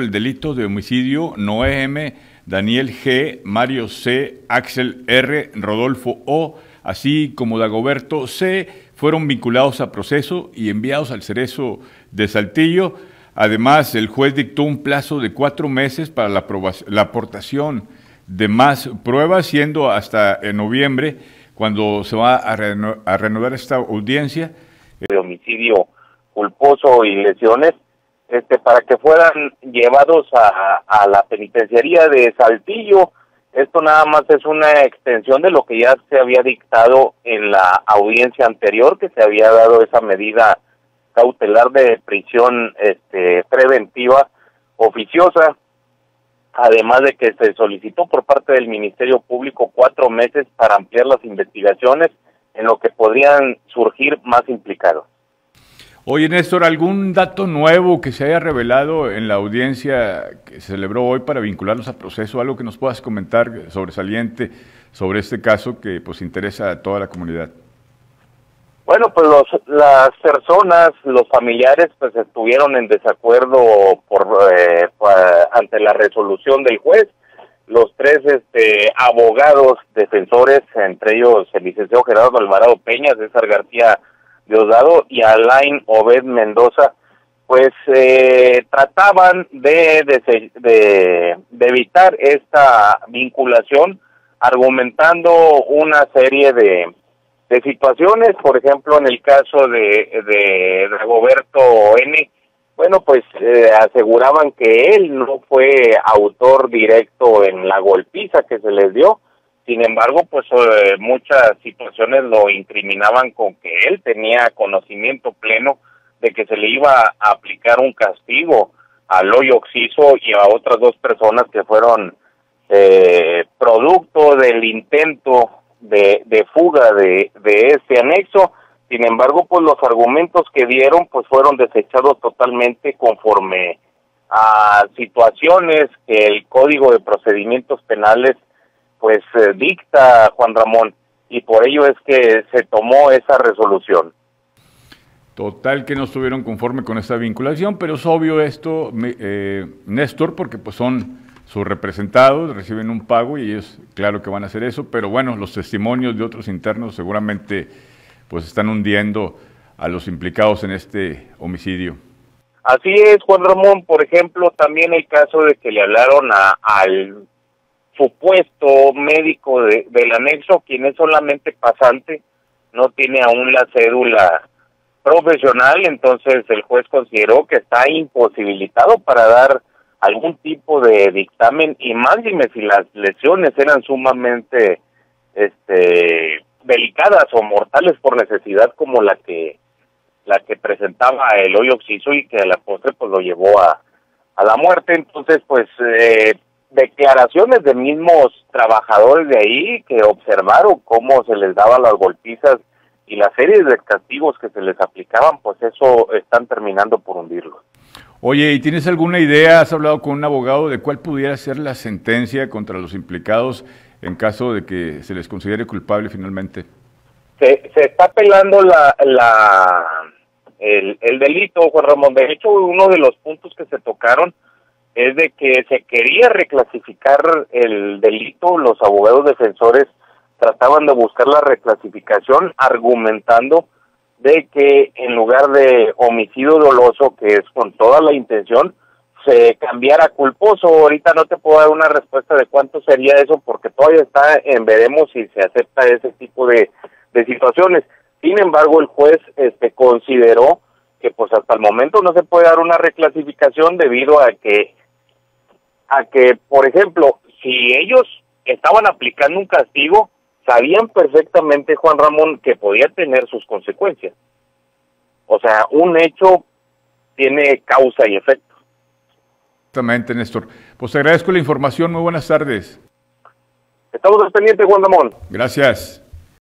el delito de homicidio Noé M., Daniel G., Mario C., Axel R., Rodolfo O., así como Dagoberto C., fueron vinculados a proceso y enviados al cerezo de Saltillo. Además, el juez dictó un plazo de cuatro meses para la, la aportación de más pruebas, siendo hasta en noviembre cuando se va a, a renovar esta audiencia. De homicidio culposo y lesiones este, para que fueran llevados a, la penitenciaría de Saltillo. Esto nada más es una extensión de lo que ya se había dictado en la audiencia anterior, que se había dado esa medida cautelar de prisión este, preventiva oficiosa, además de que se solicitó por parte del Ministerio Público cuatro meses para ampliar las investigaciones en lo que podrían surgir más implicados. Oye, Néstor, ¿algún dato nuevo que se haya revelado en la audiencia que se celebró hoy para vincularlos al proceso? Algo que nos puedas comentar sobresaliente sobre este caso que pues interesa a toda la comunidad. Bueno, pues los, las personas, los familiares, pues estuvieron en desacuerdo por eh, ante la resolución del juez. Los tres este, abogados defensores, entre ellos el licenciado Gerardo Alvarado Peña, César García Diosdado y Alain Obed Mendoza, pues eh, trataban de, de, evitar esta vinculación argumentando una serie de, de situaciones, por ejemplo, en el caso de, de Roberto N., bueno, pues eh, aseguraban que él no fue autor directo en la golpiza que se les dio, sin embargo, pues eh, muchas situaciones lo incriminaban con que él tenía conocimiento pleno de que se le iba a aplicar un castigo a Loy Oxiso y a otras dos personas que fueron eh, producto del intento de, de fuga de, de este anexo. Sin embargo, pues los argumentos que dieron pues fueron desechados totalmente conforme a situaciones que el Código de Procedimientos Penales pues eh, dicta Juan Ramón y por ello es que se tomó esa resolución. Total que no estuvieron conforme con esa vinculación, pero es obvio esto, eh, Néstor, porque pues son sus representados, reciben un pago y ellos claro que van a hacer eso, pero bueno, los testimonios de otros internos seguramente pues están hundiendo a los implicados en este homicidio. Así es, Juan Ramón, por ejemplo, también el caso de que le hablaron a, al supuesto médico de, del anexo, quien es solamente pasante, no tiene aún la cédula profesional, entonces el juez consideró que está imposibilitado para dar algún tipo de dictamen y más dime si las lesiones eran sumamente este delicadas o mortales por necesidad como la que la que presentaba el hoyo oxiso y que a la postre pues lo llevó a, a la muerte. Entonces pues eh, declaraciones de mismos trabajadores de ahí que observaron cómo se les daban las golpizas y las series de castigos que se les aplicaban, pues eso están terminando por hundirlos. Oye, ¿y tienes alguna idea? ¿Has hablado con un abogado de cuál pudiera ser la sentencia contra los implicados en caso de que se les considere culpable finalmente? Se, se está apelando la, la, el, el delito, Juan Ramón. De hecho, uno de los puntos que se tocaron es de que se quería reclasificar el delito, los abogados defensores trataban de buscar la reclasificación argumentando de que en lugar de homicidio doloso, que es con toda la intención, se cambiara culposo. Ahorita no te puedo dar una respuesta de cuánto sería eso porque todavía está en veremos si se acepta ese tipo de, de situaciones. Sin embargo, el juez este consideró que pues hasta el momento no se puede dar una reclasificación debido a que a que, por ejemplo, si ellos estaban aplicando un castigo, sabían perfectamente, Juan Ramón, que podía tener sus consecuencias. O sea, un hecho tiene causa y efecto. Exactamente, Néstor. Pues te agradezco la información. Muy buenas tardes. Estamos al pendiente, Juan Ramón. Gracias.